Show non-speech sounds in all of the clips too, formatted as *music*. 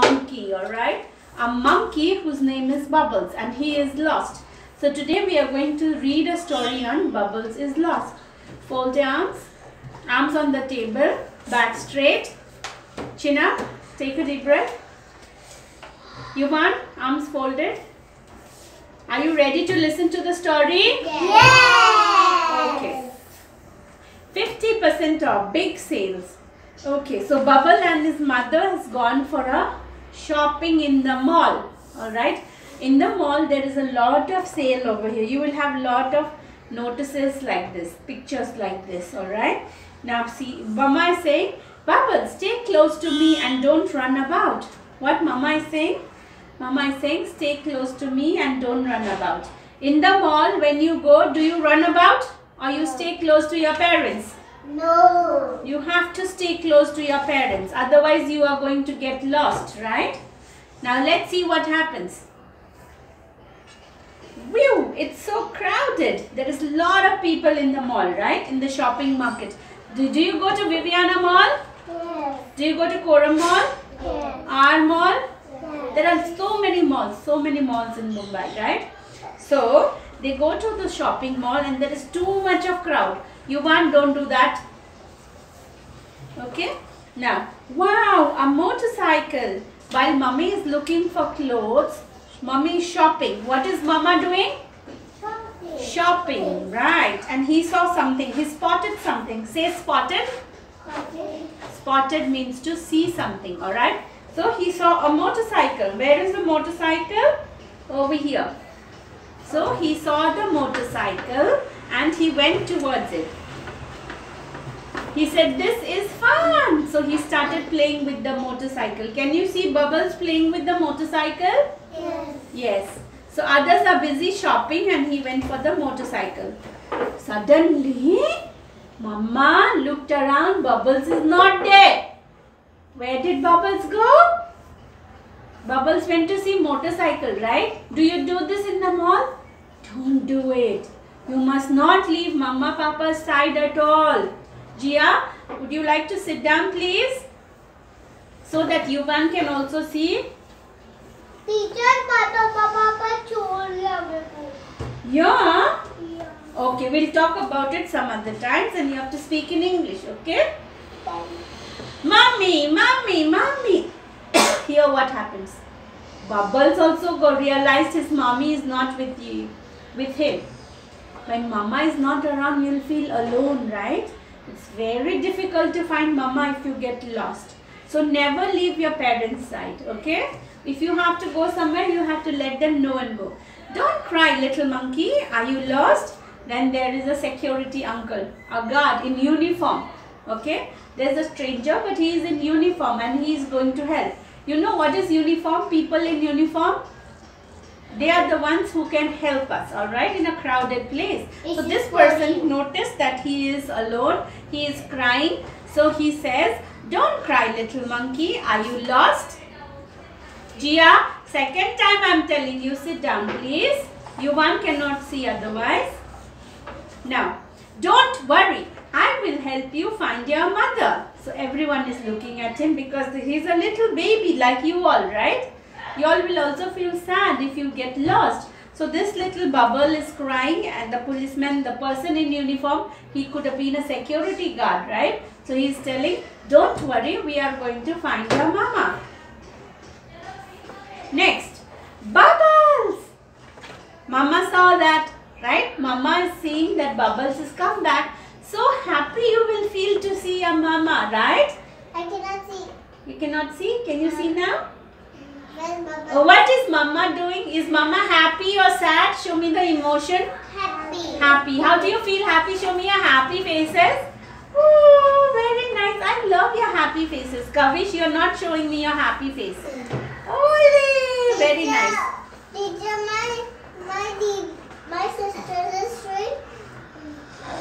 monkey, alright? A monkey whose name is Bubbles and he is lost. So today we are going to read a story on Bubbles is lost. Fold your arms, arms on the table, back straight, chin up, take a deep breath. You want arms folded. Are you ready to listen to the story? Yes. Okay. 50% of big sales. Okay, so Bubble and his mother has gone for a shopping in the mall. Alright. In the mall there is a lot of sale over here. You will have lot of notices like this, pictures like this. Alright. Now see, Mama is saying, Bubble, stay close to me and don't run about. What Mama is saying? Mama is saying, stay close to me and don't run about. In the mall, when you go, do you run about or you stay close to your parents? No. You have to stay close to your parents. Otherwise, you are going to get lost, right? Now, let's see what happens. Whew, it's so crowded. There is a lot of people in the mall, right? In the shopping market. Do, do you go to Viviana Mall? Yes. Do you go to Korum Mall? Yes. R Mall? Yes. There are so many malls, so many malls in Mumbai, right? So they go to the shopping mall and there is too much of crowd. You want, don't do that. Okay? Now, wow, a motorcycle. While mummy is looking for clothes, mummy is shopping. What is mama doing? Something. Shopping, right. And he saw something. He spotted something. Say spotted. Something. Spotted means to see something, alright? So he saw a motorcycle. Where is the motorcycle? Over here. So he saw the motorcycle and he went towards it. He said, This is fun. So he started playing with the motorcycle. Can you see Bubbles playing with the motorcycle? Yes. Yes. So others are busy shopping and he went for the motorcycle. Suddenly, Mama looked around. Bubbles is not there. Where did Bubbles go? Bubbles went to see motorcycle, right? Do you do this in the mall? Don't do it. You must not leave mama papa's side at all. Jia, would you like to sit down please? So that Yuvan can also see. Teacher, papa papa Yeah? Yeah. Okay, we'll talk about it some other times and you have to speak in English, okay? Mommy, mommy, mommy. *coughs* Hear what happens? Bubbles also realized his mommy is not with you, with him. When mama is not around, you'll feel alone, right? It's very difficult to find mama if you get lost. So never leave your parents' side, okay? If you have to go somewhere, you have to let them know and go. Don't cry, little monkey. Are you lost? Then there is a security uncle, a guard in uniform. Okay? There's a stranger, but he is in uniform and he is going to help. You know what is uniform? People in uniform? They are the ones who can help us, alright, in a crowded place. So this person noticed that he is alone, he is crying. So he says, Don't cry, little monkey. Are you lost? Gia, second time I'm telling you, sit down, please. Yuvan cannot see otherwise. Now, don't worry. I will help you find your mother. So everyone is looking at him because he's a little baby like you all, right? You all will also feel sad if you get lost. So this little bubble is crying and the policeman, the person in uniform, he could have been a security guard, right? So he's telling, don't worry, we are going to find your mama. Next, Bubbles. Mama saw that, right? Mama is seeing that Bubbles has come back. So happy you will feel to see your mama, right? I cannot see. You cannot see? Can you see now? Oh, what is mama doing? Is mama happy or sad? Show me the emotion. happy. Happy. How do you feel happy? Show me your happy faces. Oh, very nice. I love your happy faces. Kavish, you're not showing me your happy face. Oh, very nice. Teacher, my my my sister is showing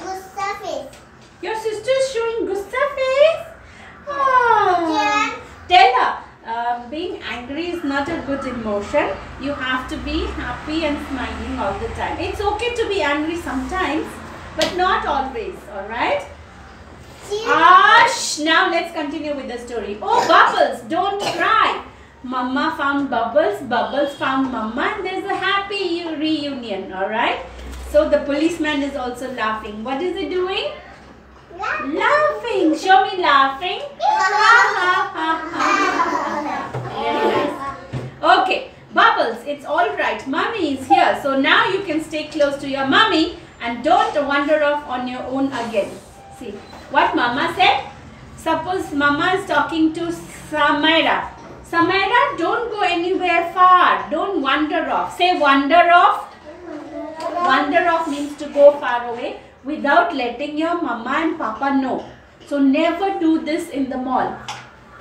Gusta face. Your sister's showing gusta face. Oh. Yeah. Tell her, uh, being angry is not a good emotion. You have to be happy and smiling all the time. It's okay to be angry sometimes, but not always. All right. See? Ash. Now let's continue with the story. Oh, Bubbles, don't cry. Mama found Bubbles, Bubbles found Mama, and there's a happy reunion, alright? So the policeman is also laughing. What is he doing? Laughing. Show me laughing. *laughs* Very can stay close to your mummy and don't wander off on your own again. See what Mama said? Suppose Mama is talking to Samaira. Samaira, don't go anywhere far. Don't wander off. Say wander off. Wander off means to go far away without letting your mama and papa know. So never do this in the mall.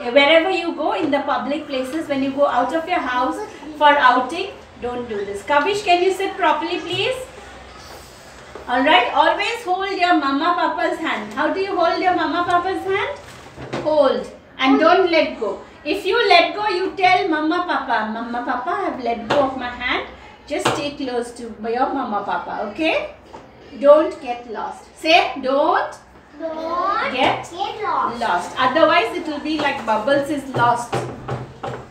Eh, Wherever you go in the public places, when you go out of your house for outing, don't do this. Kavish, can you sit properly please? Alright, always hold your mama papa's hand. How do you hold your mama papa's hand? Hold and don't let go. If you let go, you tell mama papa, mama papa, I have let go of my hand. Just stay close to your mama papa, okay? Don't get lost. Say, don't Don't get get lost. lost. Otherwise, it will be like Bubbles is lost.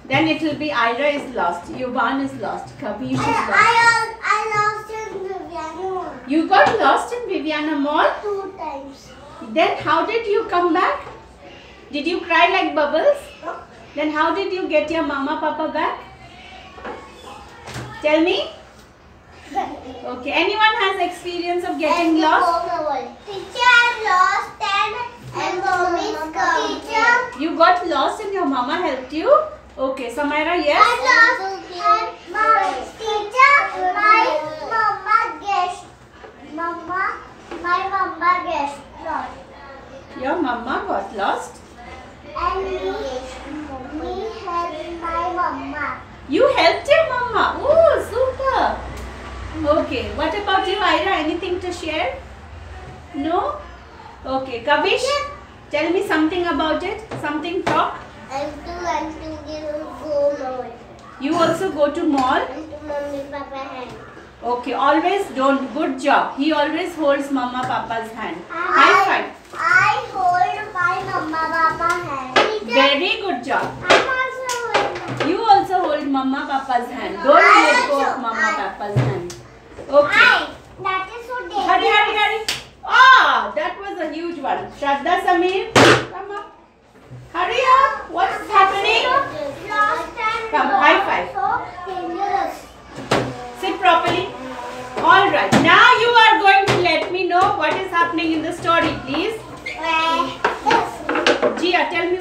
Then it will be Ira is lost. Yuvan is lost. Kavish is lost. I, I lost in the piano You got lost in Viviana Mall? two times. Then how did you come back? Did you cry like Bubbles? Then how did you get your mama papa back? Tell me. Okay. Anyone has experience of getting and lost? Teacher, I lost and and mommy's come. Teacher, You got lost and your mama helped you? Okay. Samaira, I yes? lost and my teacher, my mama guest. Mama, my mama guest lost. Your mama got lost. And me, me help my mama. You helped your mama. Oh, super. Okay. What about you, Ira? Anything to share? No? Okay. Kavish, tell me something about it. Something talk. To and to go mama. You also go to mall. And to mommy papa hand. Okay. Always don't. Good job. He always holds mama papa's hand. High five. I hold my mama papa hand. Very good job. I'm also holding. You also hold mama papa's hand. Don't I let go of mama I- papa's hand. Okay. I. That is so dangerous. Hurry, hurry, hurry. Ah, that was a huge one. Shraddha Samir. Yeah, Tell me what.